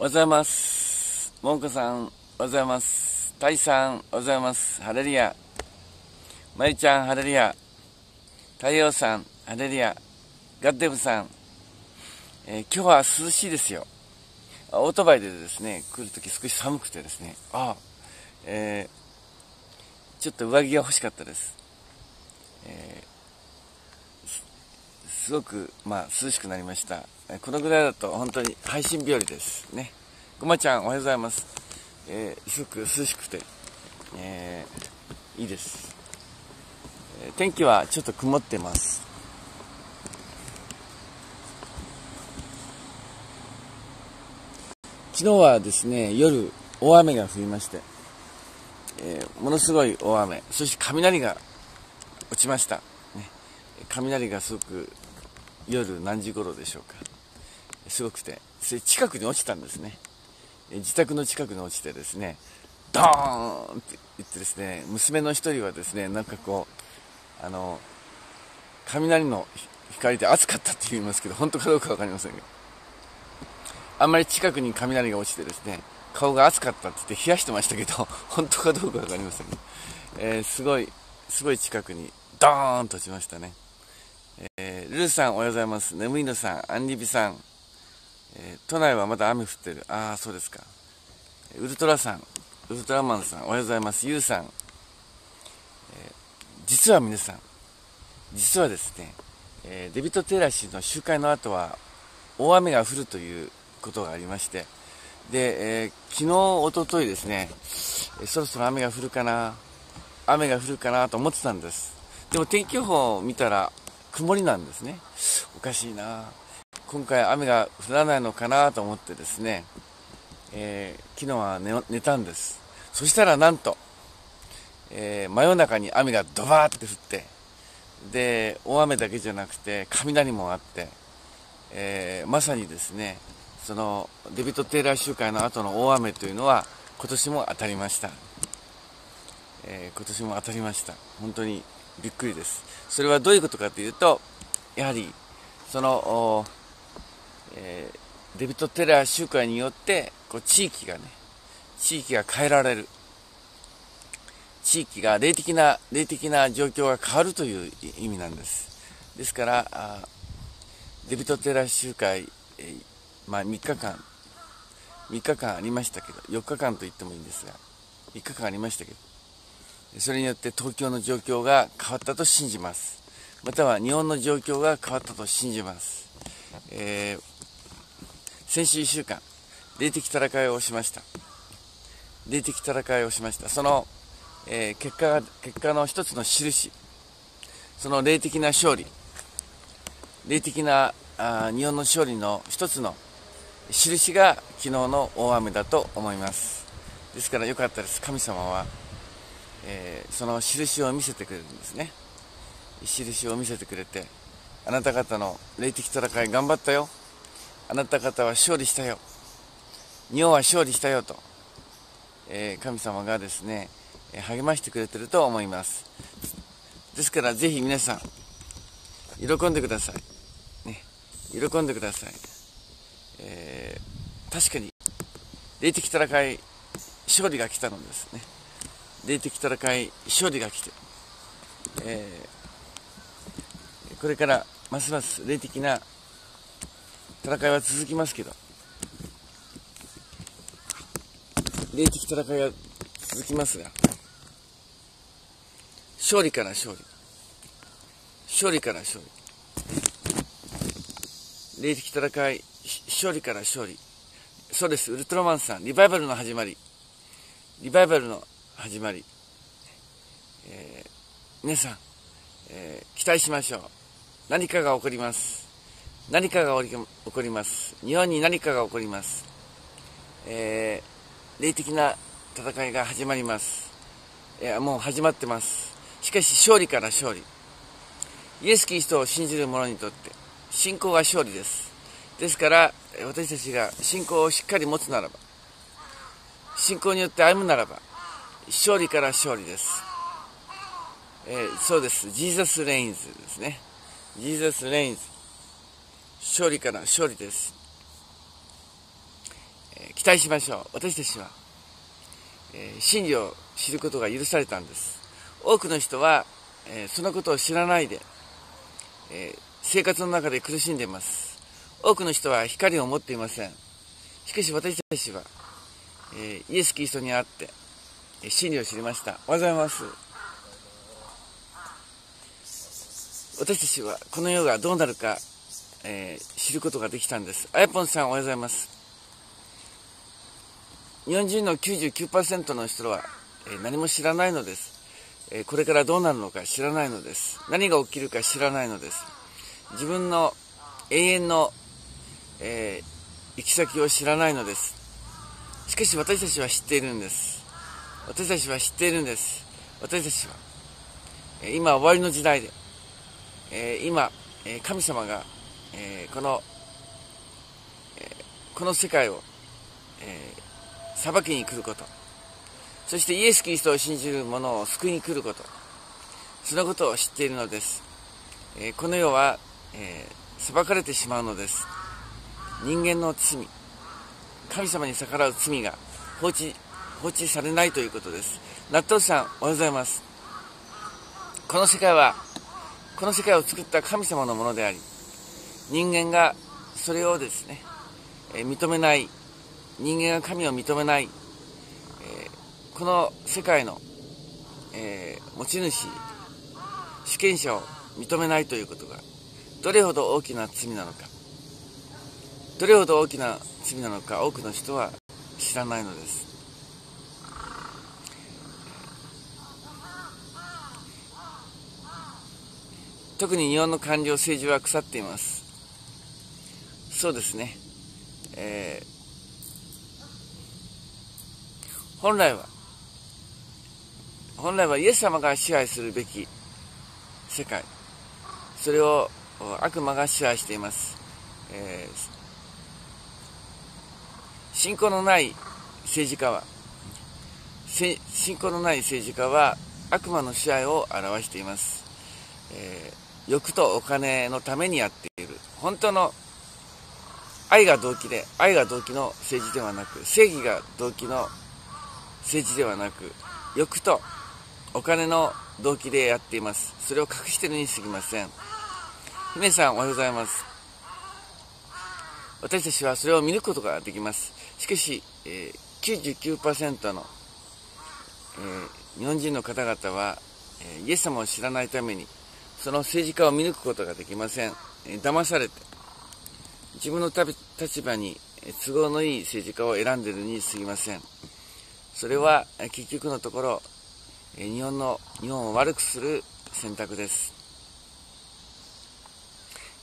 おはようございます。もんこさん、おはようございます。たいさん、おはようございます。ハレリア。まゆちゃん、ハレリア。太陽さん、ハレリア。ガッデブさん、えー今日は涼しいですよ。オートバイでですね、来るとき少し寒くてですね、あえーちょっと上着が欲しかったです。えーすごく、まあ、涼しくなりました。このぐらいだと本当に配信日和ですね。ごまちゃん、おはようございます。えーすごく涼しくて、えーいいです。えー天気はちょっと曇ってます。昨日はですね、夜、大雨が降りまして、えーものすごい大雨、そして雷が落ちました。ね、雷がすごく夜何時頃でしょうか？すごくて、それ近くに落ちたんですね。自宅の近くに落ちてですね、ドーンって言ってですね、娘の一人はですね、なんかこう、あの、雷の光で暑かったって言いますけど、本当かどうかわかりませんが、あんまり近くに雷が落ちてですね、顔が熱かったって言って冷やしてましたけど、本当かどうかわかりませんが、えーすごい、すごい近くにドーンと落ちましたね。えールーさんおはようございます。眠いのさん、アンリビさん、えー都内はまだ雨降ってる。ああ、そうですか。ウルトラさん、ウルトラマンさん、おはようございます。ユウさん、えー実は皆さん、実はですね、えーデビット・テイラー氏の集会の後は、大雨が降るということがありまして、で、えー昨日、おとといですね、えーそろそろ雨が降るかな、雨が降るかなと思ってたんです。でも天気予報を見たら、曇りなんですね。おかしいな今回雨が降らないのかなと思ってですね、えー昨日は寝寝たんです。そしたらなんと、えー真夜中に雨がドバーって降って、で、大雨だけじゃなくて、雷もあって、えーまさにですね、そのデビット・テイラー集会の後の大雨というのは、今年も当たりました。えー今年も当たりました。本当にびっくりです。それはどういうことかというと、やはり、その、えーデビット・テラー集会によってこう地域がね地域が変えられる地域が霊的な霊的な状況が変わるという意味なんですですからデビット・テラー集会、えーまあ、3日間3日間ありましたけど4日間と言ってもいいんですが3日間ありましたけどそれによって東京の状況が変わったと信じますまたは日本の状況が変わったと信じます、えー先週1週間、霊的戦いをしました。霊的戦いをしました。その、えー結果が、結果の一つの印、その霊的な勝利、霊的なあ日本の勝利の一つの印が昨日の大雨だと思います。ですからよかったです。神様は、えーその印を見せてくれるんですね。印を見せてくれて、あなた方の霊的戦い頑張ったよ。あなた方は勝利したよ。日本は勝利したよと、えー神様がですね、励ましてくれてると思います。ですからぜひ皆さん、喜んでください。ね、喜んでください。えー確かに、霊的戦い、勝利が来たのですね。霊的戦い、勝利が来て、えーこれからますます霊的な戦いは続きますけど、霊的戦いは続きますが、勝利から勝利、勝利から勝利、霊的戦い、勝利から勝利、そうです、ウルトラマンさん、リバイバルの始まり、リバイバルの始まり、えー皆さん、えー期待しましょう。何かが起こります。何かが起こります。日本に何かが起こります。えー霊的な戦いが始まります。いや、もう始まってます。しかし、勝利から勝利。イエス・キリストを信じる者にとって、信仰が勝利です。ですから、私たちが信仰をしっかり持つならば、信仰によって歩むならば、勝利から勝利です。えーそうです。 Jesus reigns ですね。 Jesus reigns。勝利から勝利です。えー期待しましょう。私たちは、えー、真理を知ることが許されたんです。多くの人は、えー、そのことを知らないで、え、生活の中で苦しんでいます。多くの人は光を持っていません。しかし私たちは、えイエス・キリストに会って、真理を知りました。おはようございます。私たちはこの世がどうなるか、え知ることができたんです。あやぽんさんおはようございます。日本人の99%の人は、え何も知らないのです、えこれからどうなるのか知らないのです。何が起きるか知らないのです。自分の永遠の、え、行き先を知らないのです。しかし私たちは知っているんです。私たちは知っているんです。私たちは、今終わりの時代で、今、神様が、この、この世界を、裁きに来ること、そしてイエス・キリストを信じる者を救いに来ること、そのことを知っているのです。この世は、裁かれてしまうのです。人間の罪、神様に逆らう罪が放置、放置されないということです。納豆さん、おはようございます。この世界は、この世界を作った神様のものであり、人間がそれをですね、えー、認めない人間が神を認めない、えー、この世界の、えー、持ち主、主権者を認めないということが、どれほど大きな罪なのか、どれほど大きな罪なのか、多くの人は知らないのです。特に日本の官僚政治は腐っています。そうですね。えー本来は、本来はイエス様が支配するべき世界、それを悪魔が支配しています。えー、信仰のない政治家は、信仰のない政治家は悪魔の支配を表しています。えー、欲とお金のためにやっている。本当の愛が動機で、愛が動機の政治ではなく、正義が動機の政治ではなく、欲とお金の動機でやっています。それを隠してるに過ぎません。姫さん、おはようございます。私たちはそれを見抜くことができます。しかし、えー、99%の、えー、日本人の方々は、えー、イエス様を知らないために、その政治家を見抜くことができません。騙されて、自分の立場に都合のいい政治家を選んでいるに過ぎません。それは結局のところ、日本の、日本を悪くする選択です。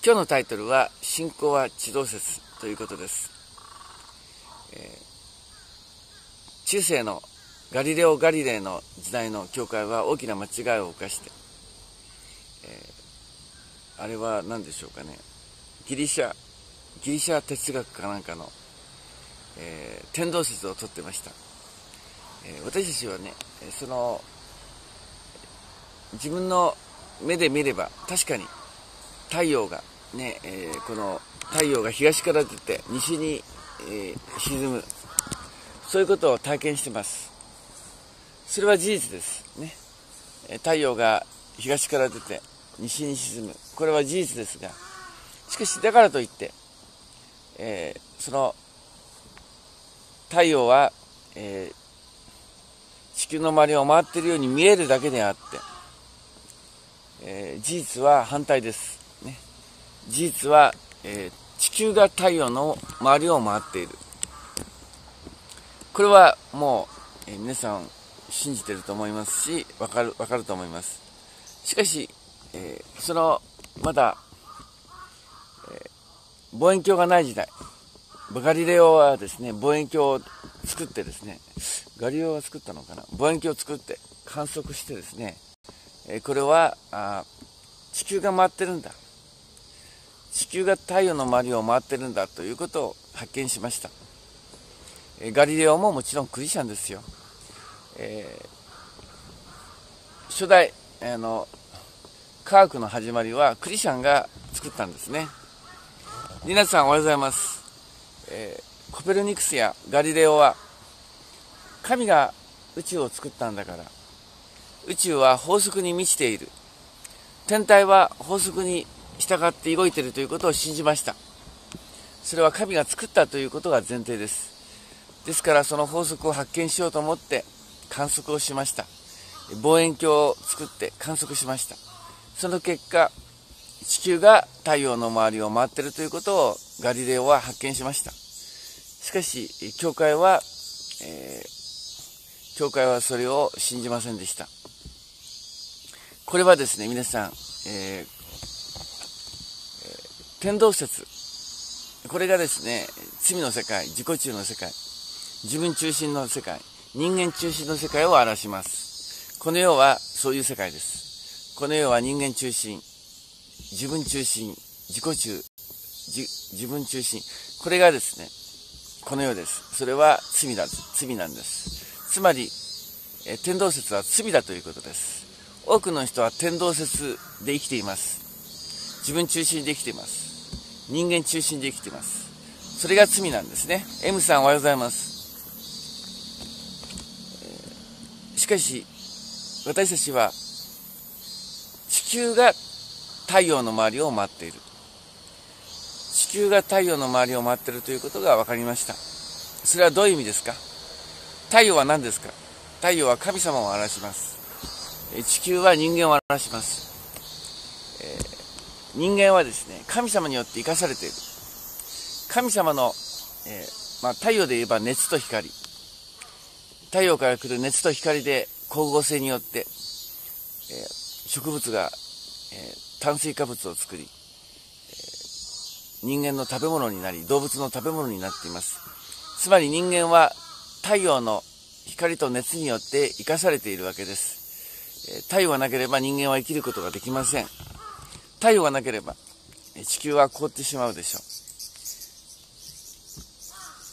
今日のタイトルは、信仰は地動説ということです。中世のガリレオ・ガリレイの時代の教会は大きな間違いを犯して、え、あれは何でしょうかね、ギリシャ、ギリシャ哲学かなんかの、えー、天動説をとってました。え私たちはね、その、自分の目で見れば確かに太陽がね、えー、この太陽が東から出て西に、えー、沈む。そういうことを体験してます。それは事実です。ね。太陽が東から出て西に沈む。これは事実ですが、しかしだからといって、えー、その太陽は、えー、地球の周りを回っているように見えるだけであって、えー、事実は反対です。ね、事実は、えー、地球が太陽の周りを回っている。これはもう、えー、皆さん信じてると思いますし、わかる、わかると思います。しかし、えー、その、まだ、え望遠鏡がない時代、ガリレオはですね、望遠鏡を作ってですね、ガリレオが作ったのかな、望遠鏡を作って観測してですね、えこれはあ地球が回ってるんだ。地球が太陽の周りを回ってるんだということを発見しました。えガリレオももちろんクリスチャンですよ。えー、初代、あの、科学の始まりはクリスチャンが作ったんですね。皆さんおはようございます。えーコペルニクスやガリレオは神が宇宙を作ったんだから。宇宙は法則に満ちている。天体は法則に従って動いているということを信じました。それは神が作ったということが前提です。ですからその法則を発見しようと思って観測をしました。望遠鏡を作って観測しました。その結果地球が太陽の周りを回っているということをガリレオは発見しました。しかし教会は、えー、教会はそれを信じませんでした。これはですね皆さん、えー、天動説。これがですね罪の世界自己中の世界自分中心の世界人間中心の世界を表します。この世はそういう世界です。この世は人間中心。自分中心。自己中。自分中心。これがですねこの世です。それは罪だ。罪なんです。つまりえ天動説は罪だということです。多くの人は天動説で生きています。自分中心で生きています。人間中心で生きています。それが罪なんですね。M さんおはようございます。しかし私たちは地球が太陽の周りを回っている。地球が太陽の周りを回っているということが分かりました。それはどういう意味ですか？太陽は何ですか？太陽は神様を表します。地球は人間を表します、えー、人間はですね神様によって生かされている。神様の、えー、まあ、太陽で言えば熱と光。太陽から来る熱と光で光合成によって、えー、植物が、え、炭水化物を作り、え、人間の食べ物になり動物の食べ物になっています。つまり人間は太陽の光と熱によって生かされているわけです、え太陽がなければ人間は生きることができません。太陽がなければ地球は凍ってしまうでしょう。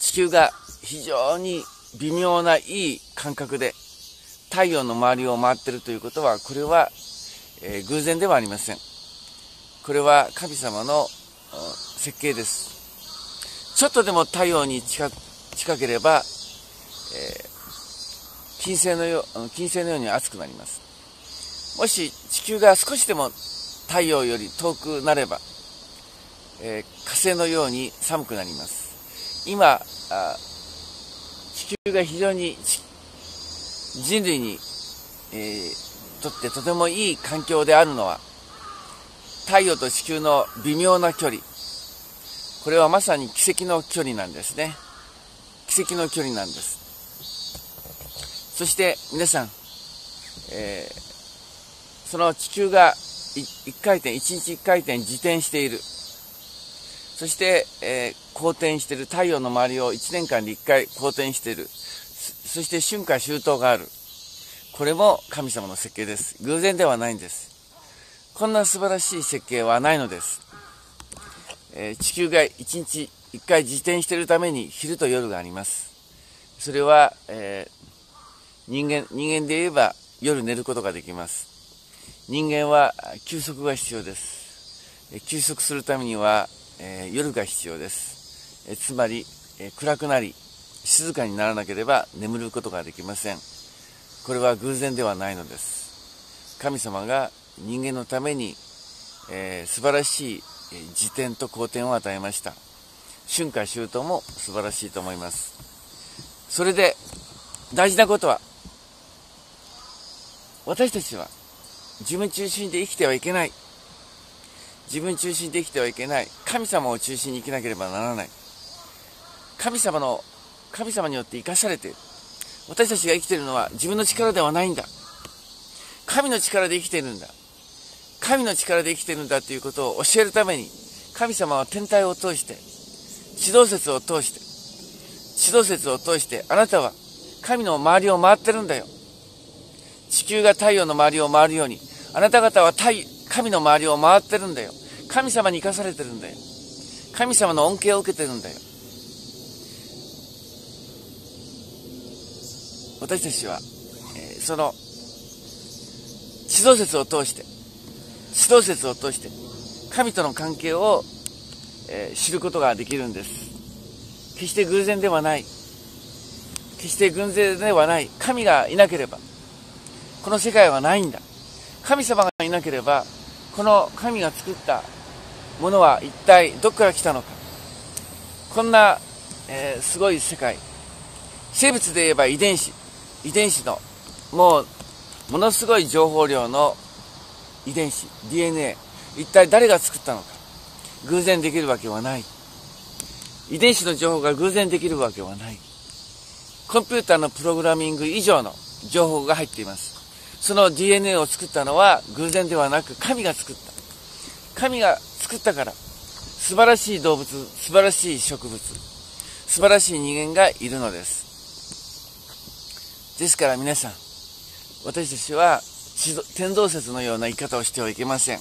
地球が非常に微妙ないい感覚で太陽の周りを回ってるということはこれは、えー、偶然ではありません。これは神様の設計です。ちょっとでも太陽に近ければ、えー、金星のよ金星のように熱くなります。もし地球が少しでも太陽より遠くなれば、えー、火星のように寒くなります。今あ地球が非常に人類に、えー、とってとてもいい環境であるのは太陽と地球の微妙な距離。これはまさに奇跡の距離なんですね。奇跡の距離なんです。そして皆さん、えー、その地球が1回転1日1回転自転している。そして、えー、公転している太陽の周りを1年間で1回公転している。そして春夏秋冬がある。これも神様の設計です。偶然ではないんです。こんな素晴らしい設計はないのです、えー、地球が1日1回自転しているために昼と夜があります。それは、えー、人間人間で言えば夜寝ることができます。人間は休息が必要です。休息するためにはえー、夜が必要です、えつまり、え暗くなり静かにならなければ眠ることができません。これは偶然ではないのです。神様が人間のために、えー、素晴らしい自転と好転を与えました。春夏秋冬も素晴らしいと思います。それで大事なことは私たちは自分中心で生きてはいけない。自分中心で生きてはいけない。神様を中心に生きなければならない。神様の神様によって生かされている。私たちが生きているのは自分の力ではないんだ。神の力で生きているんだ。神の力で生きているんだということを教えるために神様は天体を通して地動説を通して地動説を通してあなたは神の周りを回ってるんだよ。地球が太陽の周りを回るようにあなた方は神の周りを回ってるんだよ。神様に生かされてるんだよ。神様の恩恵を受けてるんだよ。私たちは、えー、その地動説を通して地動説を通して神との関係を、えー、知ることができるんです。決して偶然ではない。決して偶然ではない。神がいなければこの世界はないんだ。神様がいなければこの神が作ったものは一体どこから来たのか。こんな、えー、すごい世界。生物で言えば遺伝子。遺伝子のもうものすごい情報量の遺伝子。DNA 一体誰が作ったのか。偶然できるわけはない。遺伝子の情報が偶然できるわけはない。コンピューターのプログラミング以上の情報が入っています。その DNA を作ったのは偶然ではなく神が作った。神が作ったから。素晴らしい動物素晴らしい植物素晴らしい人間がいるのです。ですから皆さん私たちは天動説のような生き方をしてはいけません。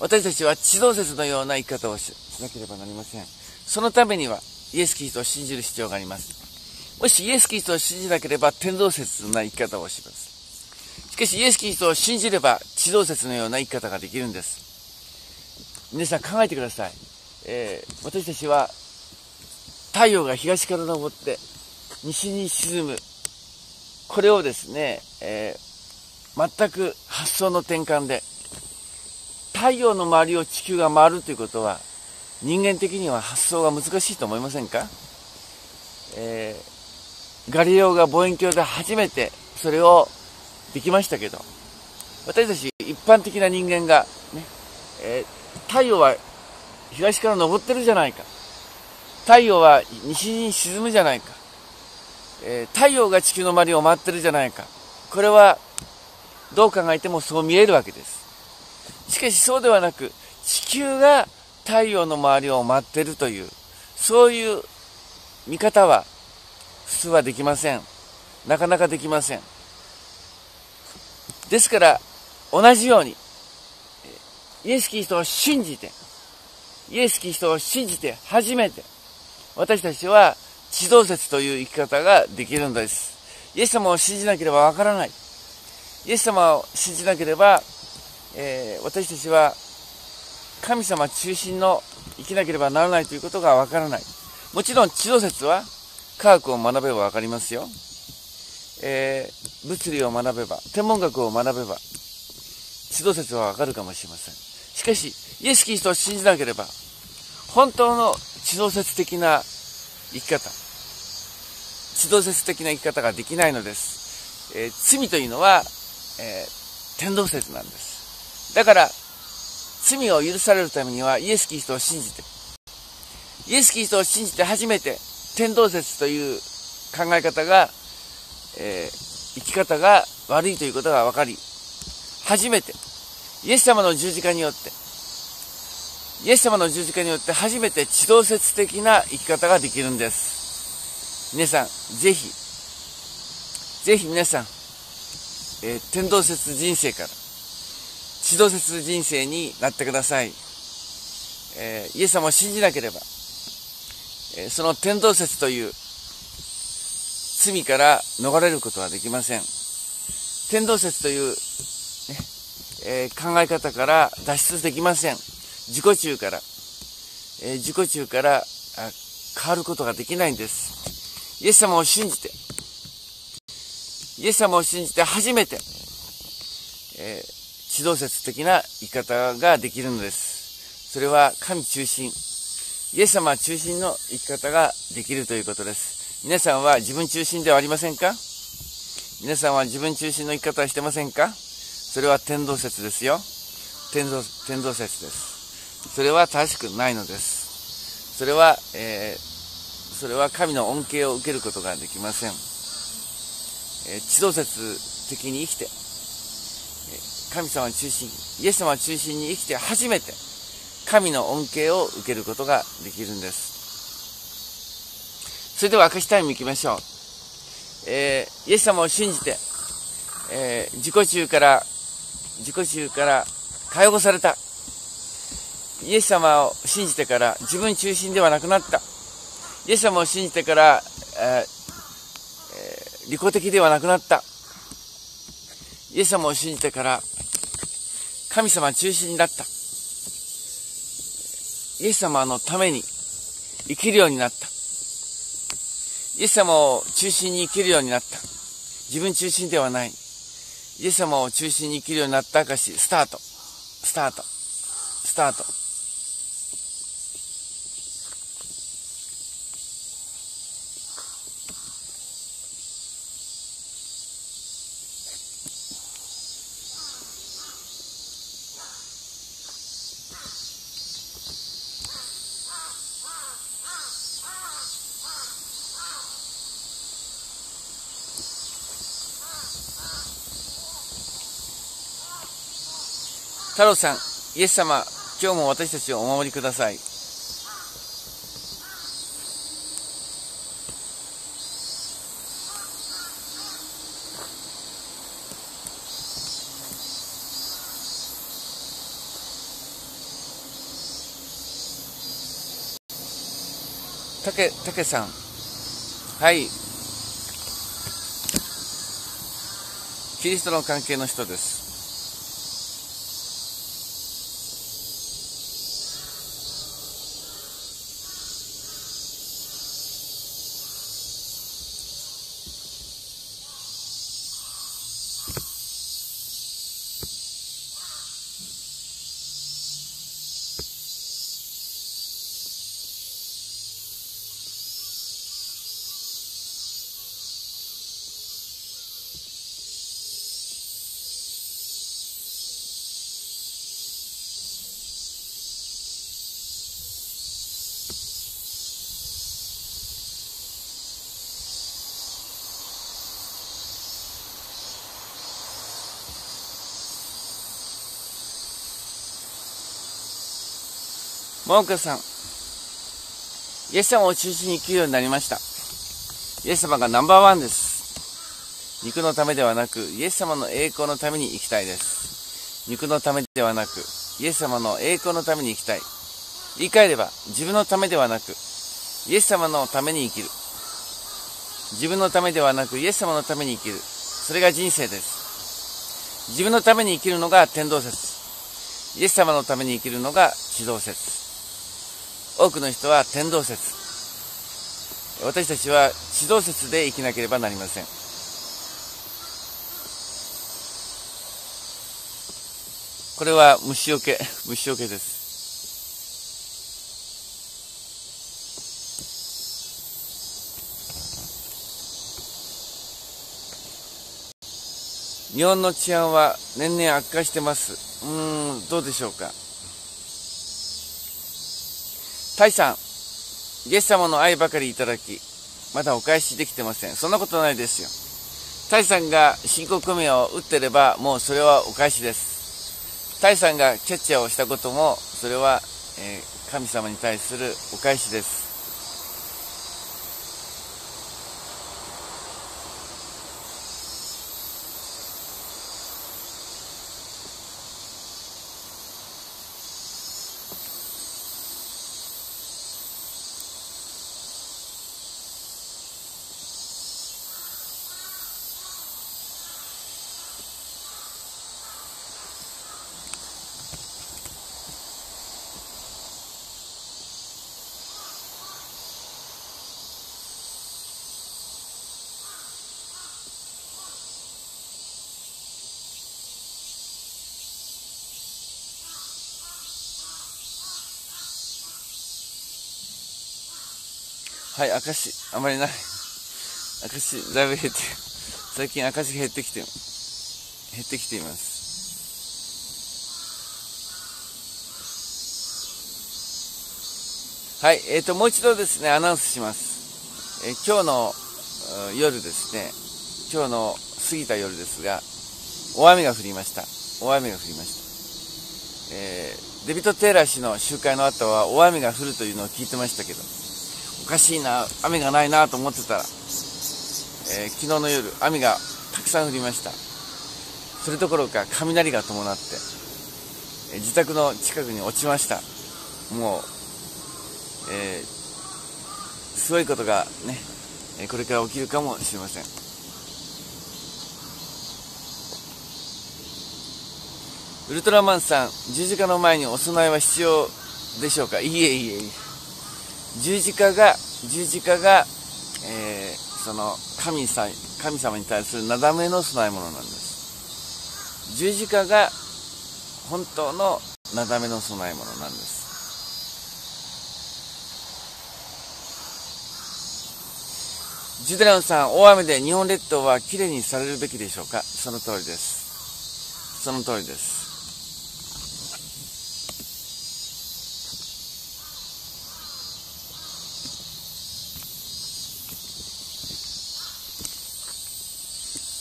私たちは地動説のような生き方をしなければなりません。そのためにはイエス・キリストを信じる必要があります。もしイエス・キリストを信じなければ天動説な生き方をします。しかしイエス・キリストを信じれば地動説のような生き方ができるんです。皆さん考えてください、えー、私たちは太陽が東から昇って西に沈む。これをですね、えー、全く発想の転換で太陽の周りを地球が回るということは人間的には発想が難しいと思いませんか、えー、ガリレオが望遠鏡で初めてそれをできましたけど私たち一般的な人間がね、えー、太陽は東から昇ってるじゃないか。太陽は西に沈むじゃないか、えー、太陽が地球の周りを回ってるじゃないかこれはどう考えてもそう見えるわけですしかしそうではなく地球が太陽の周りを回ってるという、そういう見方は普通はできません。なかなかできません。ですから、同じように、イエス・キリストを信じて、イエス・キリストを信じて初めて、私たちは地動説という生き方ができるんです。イエス様を信じなければわからない。イエス様を信じなければ、えー、私たちは神様中心の生きなければならないということがわからない。もちろん地動説は科学を学べばわかりますよ。えー、物理を学べば、天文学を学べば、地動説はわかるかもしれません。しかし、イエス・キリストを信じなければ、本当の地動説的な生き方、地動説的な生き方ができないのです。えー、罪というのは、えー、天動説なんです。だから、罪を許されるためにはイエス・キリストを信じて、イエス・キリストを信じて初めて天動説という考え方が、えー、生き方が悪いということが分かり、初めて、イエス様の十字架によって、イエス様の十字架によって初めて地動説的な生き方ができるんです。皆さん、ぜひ、ぜひ皆さん、えー、天動説人生から、地動説人生になってください。えー、イエス様を信じなければ、えー、その天動説という罪から逃れることはできません。天動説という、ねえー、考え方から脱出できません。自己中から、え自己中から変わることができないんです。イエス様を信じて、イエス様を信じて初めて、えー指導説的な生き方ができるのです。それは神中心、イエス様中心の生き方ができるということです。皆さんは自分中心ではありませんか？皆さんは自分中心の生き方はしてませんか？それは天動説ですよ。天動、天動説です。それは正しくないのです。それは、えー、それは神の恩恵を受けることができません。えー、地動説的に生きて、神様中心、イエス様中心に生きて初めて神の恩恵を受けることができるんです。それでは明石タイム行きましょう。えー、イエス様を信じて、えー、自己中から、自己中から解放された。イエス様を信じてから自分中心ではなくなった。イエス様を信じてから、えー、利己的ではなくなった。イエス様を信じてから神様中心になった。イエス様のために生きるようになった。イエス様を中心に生きるようになった。自分中心ではない。イエス様を中心に生きるようになった証、スタート。スタート。スタート。太郎さん、イエス様、今日も私たちをお守りください。たけ、たけさん。はい。キリストの関係の人です。モンクさん、イエス様を中心に生きるようになりました。イエス様がナンバーワンです。肉のためではなく、イエス様の栄光のために生きたいです。肉のためではなく、イエス様の栄光のために生きたい。言い換えれば、自分のためではなく、イエス様のために生きる。自分のためではなく、イエス様のために生きる。それが人生です。自分のために生きるのが天動説。イエス様のために生きるのが地動説。多くの人は天動説。私たちは地動説で生きなければなりません。これは虫除け 虫除けです。日本の治安は年々悪化してます。うんどうでしょうか。大さん、イエス様の愛ばかりいただき、まだお返しできてません。そんなことないですよ。大さんが申告名を打ってれば、もうそれはお返しです。タイさんがキャッチャーをしたことも、それは、えー、神様に対するお返しです。はい、赤字、あまりない。赤字、だいぶ減って、最近赤字減ってきて、減ってきています。はい、えっ、ー、と、もう一度ですね、アナウンスします。えー、今日の夜ですね、今日の過ぎた夜ですが、大雨が降りました。大雨が降りました。えー、デビット・テイラー氏の集会の後は大雨が降るというのを聞いてましたけど、かしいな雨がないなと思ってたら、えー、昨日の夜雨がたくさん降りました。それどころか雷が伴って、えー、自宅の近くに落ちました。もう、えー、すごいことがねこれから起きるかもしれません。ウルトラマンさん十字架の前にお供えは必要でしょうか？いえいえいえ。十字架が、十字架がえー、その神さ神様に対するなだめの供え物なんです十字架が本当のなだめの供え物なんですジュデランさん、大雨で日本列島はきれいにされるべきでしょうか？その通りです。その通りです。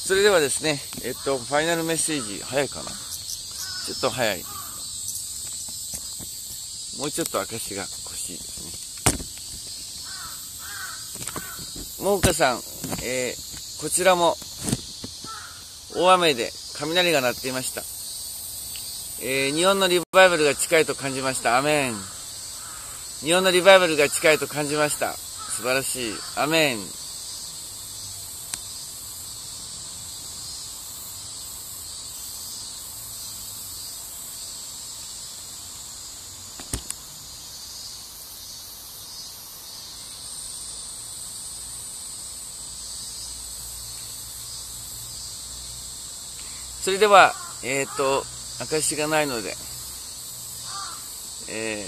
それではですね、えっと、ファイナルメッセージ、早いかな？ちょっと早い。もうちょっと証が欲しいですね。もうかさん、えー、こちらも、大雨で雷が鳴っていました。えー、日本のリバイバルが近いと感じました。アメン。日本のリバイバルが近いと感じました。素晴らしい。アメン。それでは、えっ、ー、と、証がないので、えー、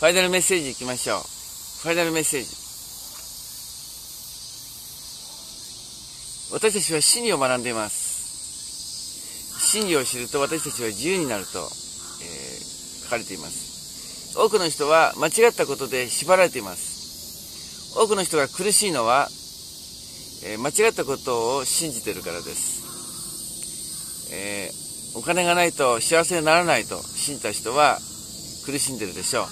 ファイナルメッセージいきましょう。ファイナルメッセージ。私たちは真理を学んでいます。真理を知ると私たちは自由になると、えー、書かれています。多くの人は間違ったことで縛られています。多くの人が苦しいのは、えー、間違ったことを信じてるからです。えー、お金がないと幸せにならないと信じた人は苦しんでるでしょう。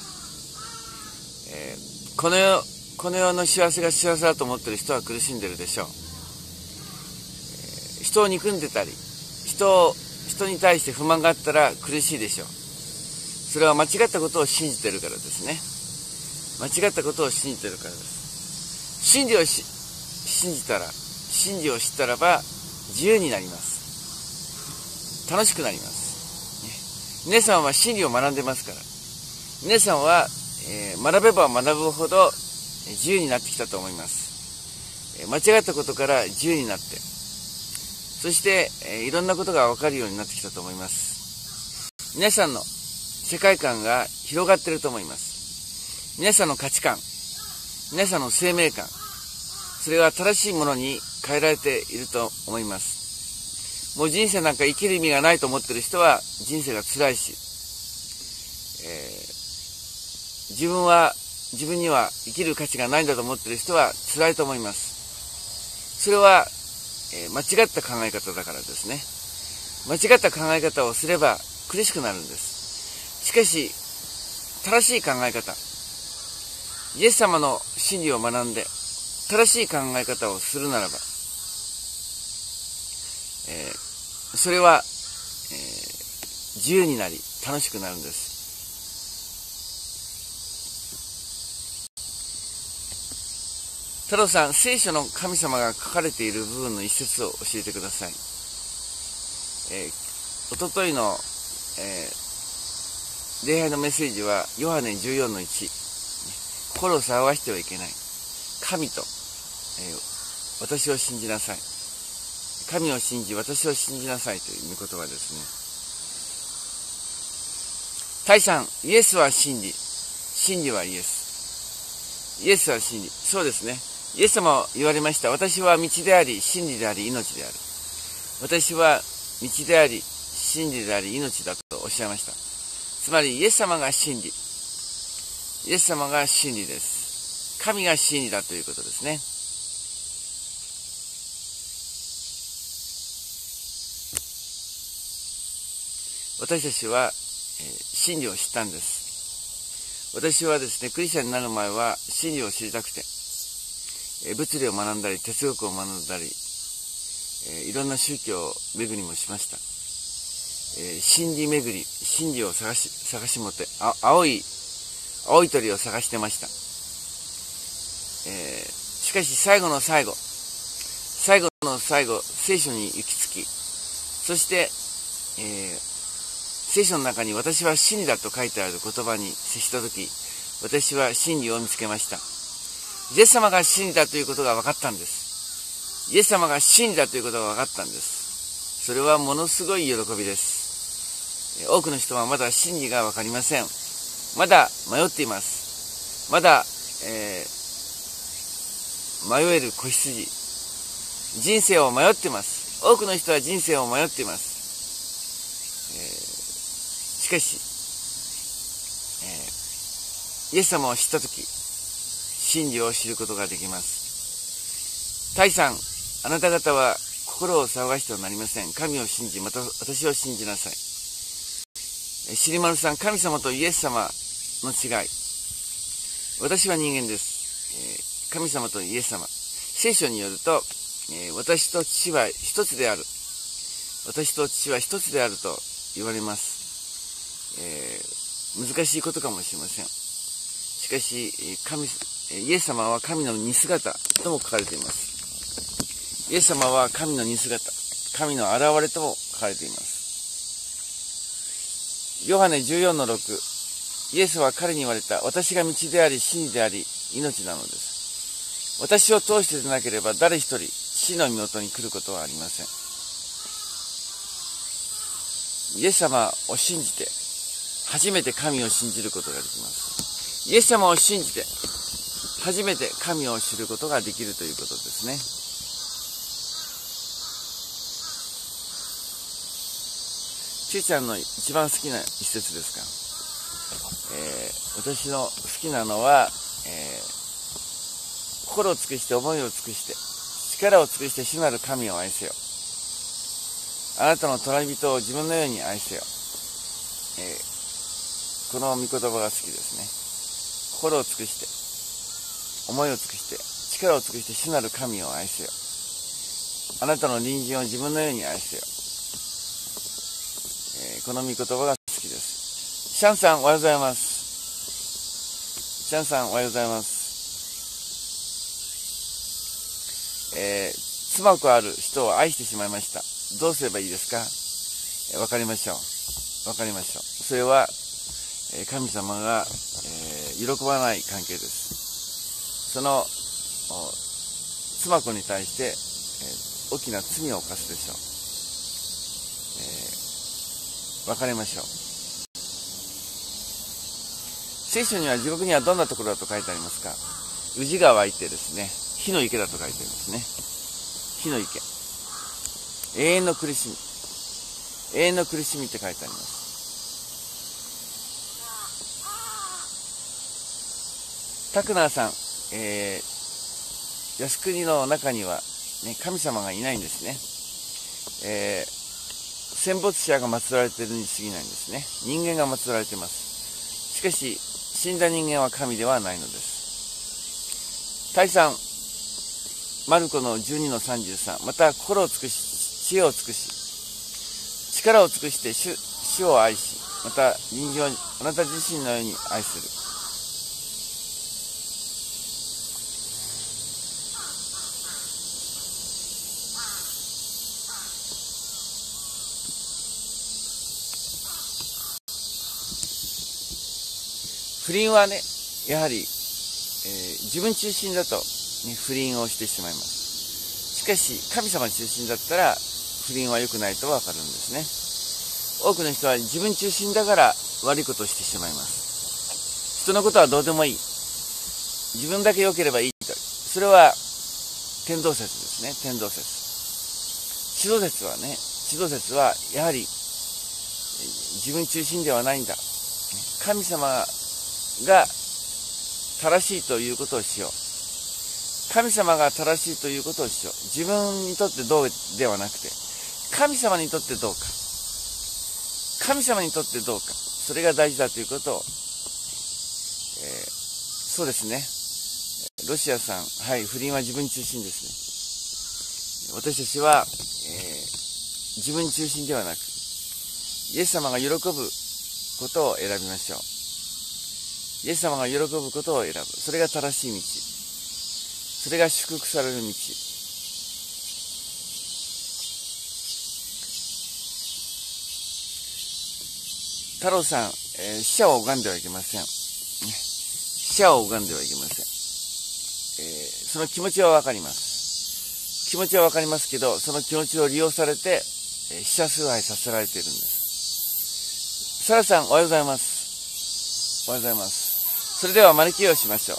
えー、この世、この世の幸せが幸せだと思ってる人は苦しんでるでしょう。えー、人を憎んでたり、人を、人に対して不満があったら苦しいでしょう。それは間違ったことを信じてるからですね。間違ったことを信じてるからです。真理を信じたら、真理を知ったらば自由になります。楽しくなります。ね、皆さんは真理を学んでますから。皆さんは、えー、学べば学ぶほど自由になってきたと思います。間違ったことから自由になって、そして、え、いろんなことがわかるようになってきたと思います。皆さんの世界観が広がっていると思います。皆さんの価値観、皆さんの生命観、それは正しいものに変えられていると思います。もう人生なんか生きる意味がないと思ってる人は人生が辛いし、えー、自分は、自分には生きる価値がないんだと思ってる人は辛いと思います。それは、えー、間違った考え方だからですね。間違った考え方をすれば苦しくなるんです。しかし、正しい考え方、イエス様の真理を学んで、正しい考え方をするならば、えー、それは、えー、自由になり楽しくなるんです。太郎さん、聖書の神様が書かれている部分の一節を教えてください。えー、おとといの、えー、礼拝のメッセージは、ヨハネ14の1。心を騒がしてはいけない。神と、えー、私を信じなさい。神を信じ、私を信じなさいという御言葉ですね。大さん、イエスは真理。真理はイエス。イエスは真理。そうですね。イエス様は言われました。私は道であり、真理であり、命である。私は道であり、真理であり、命だとおっしゃいました。つまり、イエス様が真理。イエス様が真理です。神が真理だということですね。私たちは、え、真理を知ったんです。私はですね、クリスチャンになる前は真理を知りたくて、えー、物理を学んだり、哲学を学んだり、えー、いろんな宗教を巡りもしました。えー、真理巡り、真理を探し、探し求め、あ青い、青い鳥を探してました。えー、しかし最後の最後、最後の最後、聖書に行き着き、そして、えー、聖書の中に私は真理だと書いてある言葉に接したとき、私は真理を見つけました。イエス様が真理だということが分かったんです。イエス様が真理だということが分かったんです。それはものすごい喜びです。多くの人はまだ真理が分かりません。まだ迷っています。まだ、えー、迷える子羊。人生を迷ってます。多くの人は人生を迷っています。えー、しかし、えー、イエス様を知ったとき、真理を知ることができます。大さん、あなた方は心を騒がしてはなりません。神を信じ、また私を信じなさい。シリマルさん、神様とイエス様の違い。私は人間ですえ。神様とイエス様。聖書によるとえ、私と父は一つである。私と父は一つであると言われます。えー、難しいことかもしれません。しかし、神、イエス様は神の似姿とも書かれています。イエス様は神の似姿、神の現れとも書かれています。ヨハネ14の6、イエスは彼に言われた、私が道であり、真理であり、命なのです。私を通してでなければ誰一人、死の身元に来ることはありません。イエス様を信じて、初めて神を信じることができます。イエス様を信じて、初めて神を知ることができるということですね。ちゅうちゃんの一番好きな一節ですか？えー、私の好きなのは、えー、心を尽くして思いを尽くして力を尽くして主なる神を愛せよ。あなたの隣人を自分のように愛せよ。えー、この御言葉が好きですね。心を尽くして、思いを尽くして、力を尽くして主なる神を愛せよ。あなたの隣人を自分のように愛せよ。えー、この御言葉が好きです。シャンさん、おはようございます。シャンさん、おはようございます。えー、妻子ある人を愛してしまいました。どうすればいいですか？わ、えー、かりましょう。わかりましょう。それは、え神様が、え喜ばない関係です。その妻子に対して、えー、大きな罪を犯すでしょう、えー、別れましょう。聖書には地獄にはどんなところだと書いてありますか？宇治が湧いてですね火の池だと書いてありますね。火の池。永遠の苦しみ。永遠の苦しみって書いてあります。タクナーさんえー、靖国の中には、ね、神様がいないんですね。えー、戦没者が祀られているに過ぎないんですね。人間が祀られています。しかし、死んだ人間は神ではないのです。第3、マルコの12の33、また心を尽くし、知恵を尽くし、力を尽くして主主を愛し、また人間をあなた自身のように愛する。不倫はね、やはり、えー、自分中心だと、ね、不倫をしてしまいます。しかし、神様中心だったら、不倫は良くないとわかるんですね。多くの人は自分中心だから悪いことをしてしまいます。人のことはどうでもいい。自分だけ良ければいいと。それは、天動説ですね、天動説。地動説はね、地動説は、やはり、自分中心ではないんだ。神様が正しいということをしよう。神様が正しいということをしよう。自分にとってどうではなくて、神様にとってどうか。神様にとってどうか。それが大事だということを、えー、そうですね。ロシアさん、はい、不倫は自分中心ですね。私たちは、えー、自分中心ではなく、イエス様が喜ぶことを選びましょう。イエス様が喜ぶことを選ぶ。それが正しい道。それが祝福される道。太郎さん、えー、死者を拝んではいけません。死者を拝んではいけません。えー、その気持ちはわかります。気持ちはわかりますけど、その気持ちを利用されて、えー、死者崇拝させられているんです。サラさん、おはようございます。おはようございます。それでは、丸きをしましょう。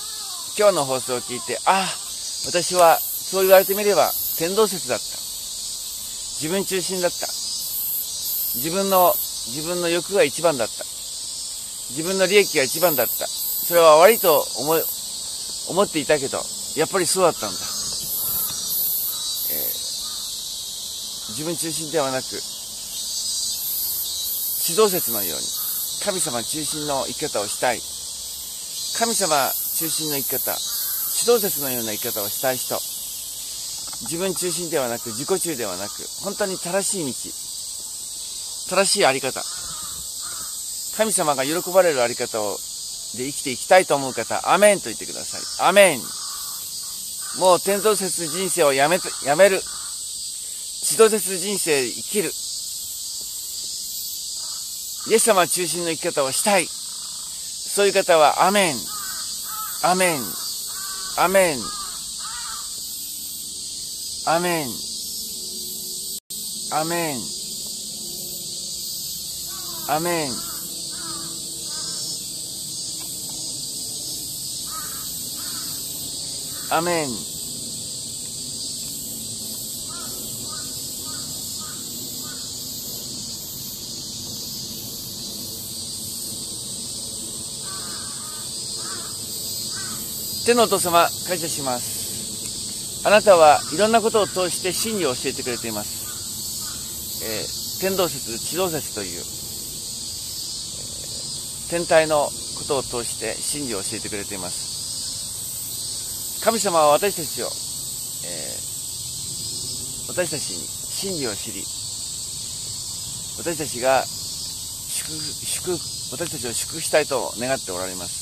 今日の放送を聞いて、ああ、私は、そう言われてみれば、天動説だった。自分中心だった。自分の、自分の欲が一番だった。自分の利益が一番だった。それは悪いと思い、思っていたけど、やっぱりそうだったんだ。えー、自分中心ではなく、地動説のように、神様中心の生き方をしたい。神様中心の生き方、地動説のような生き方をしたい人。自分中心ではなく、自己中ではなく、本当に正しい道。正しいあり方。神様が喜ばれるあり方をで生きていきたいと思う方、アメンと言ってください。アメン。もう天動説人生をやめ、やめる。地動説人生生きる。イエス様中心の生き方をしたい。そういう方は、アメン。アメン。アメン。アメン。アメン。アメン。アメン天のお父様感謝します。あなたはいろんなことを通して真理を教えてくれています、えー、天動説地動説という、えー、天体のことを通して真理を教えてくれています。神様は私たちを、えー、私たちに真理を知り、私たちが祝祝私たちを祝福したいと願っておられます。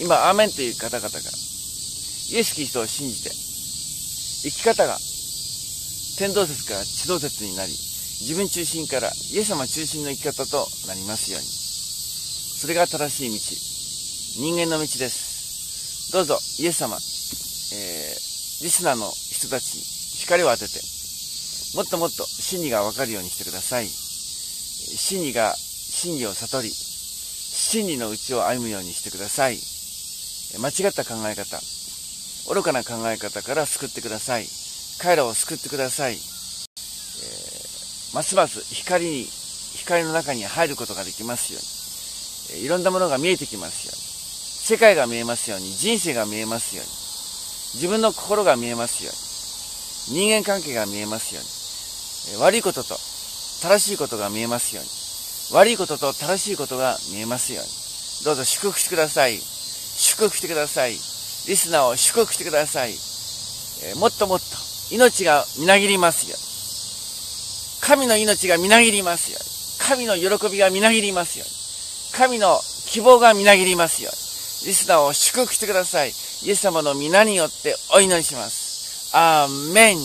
今、アーメンという方々が、イエス・キリストを信じて、生き方が天動説から地動説になり、自分中心からイエス様中心の生き方となりますように。それが正しい道、人間の道です。どうぞ、イエス様、えー、リスナーの人たちに光を当てて、もっともっと真理がわかるようにしてください。真理が真理を悟り、真理のうちを歩むようにしてください。間違った考え方、愚かな考え方から救ってください。彼らを救ってください。えー、ますます光に、光の中に入ることができますように、いろんなものが見えてきますように。世界が見えますように、人生が見えますように、自分の心が見えますように、人間関係が見えますように、悪いことと正しいことが見えますように、悪いことと正しいことが見えますように、どうぞ祝福してください。祝福してください。リスナーを祝福してください。えもっともっと命がみなぎりますよ。神の命がみなぎりますよ。神の喜びがみなぎりますよ。神の希望がみなぎりますよ。リスナーを祝福してください。イエス様の皆によってお祈りします。アーメン。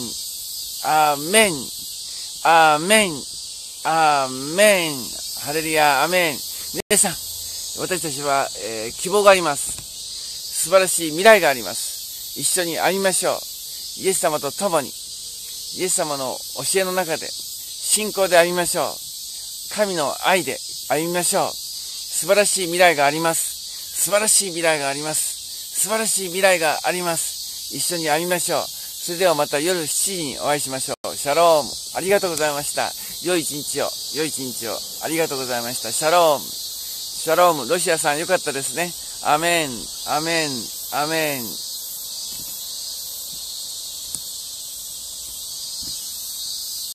アーメン。アーメン。アーメン。ハレルヤ、アーメン。皆さん、私たちは、えー、希望があります。素晴らしい未来があります。一緒に歩みましょう。イエス様と共に、イエス様の教えの中で、信仰で歩みましょう。神の愛で歩みましょう。素晴らしい未来があります。素晴らしい未来があります。素晴らしい未来があります。一緒に会いましょう。それではまた夜7時にお会いしましょう。シャローム。ありがとうございました。良い一日を、良い一日を。ありがとうございました。シャローム。シャローム。ロシアさんよかったですね。アメン、アメン、アメン。